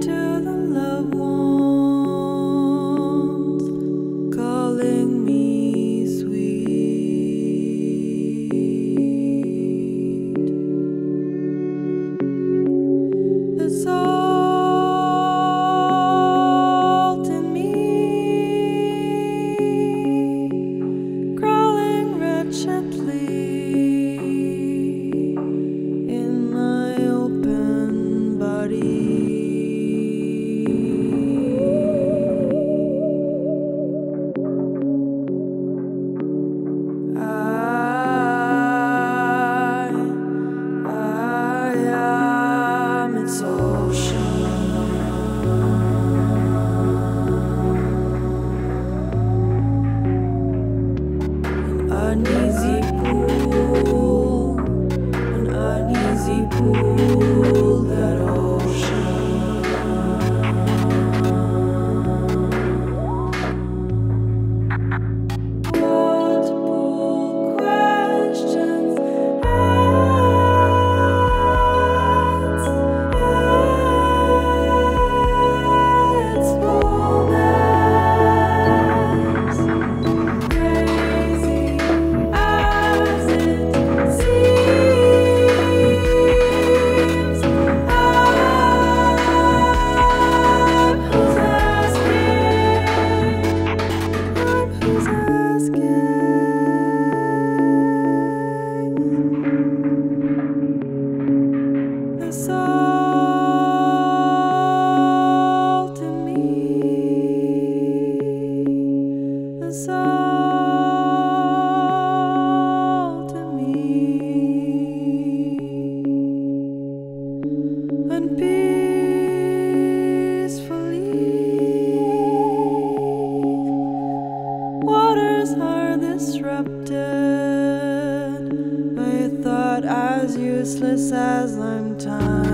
to Ooh. Useless as I'm tiny.